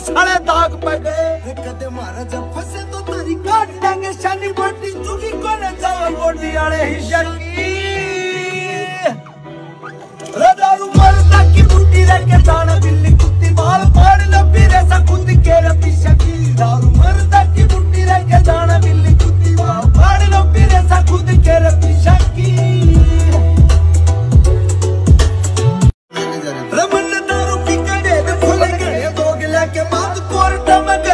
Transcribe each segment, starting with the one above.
साले दाग पे गए कदे मारा जब फंसे तो तारी काट देंगे, शानी बोटी चुकी कोने जाओ बोटी आले ही शकी। रदारू मरदा की बूटी लेके जाना, बिल्ली कुत्ती बाल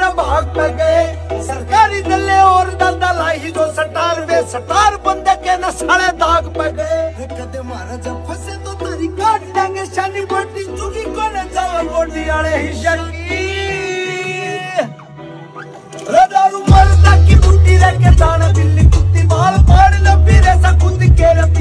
न भाग में गए। सरकारी दल्ले और दादा लाई जो सटार वे सटार बंदे के न साले दाग पे गए। कदे मारा जब फंसे तो तारी काट देंगे। शानी बटी चुकी को न जाओ गोडी आले ही शकी रदारू मर्दा की बूटी रख के दाना बिल्ली कुत्ती बाल पाड़ लपी रे सकुंद के रप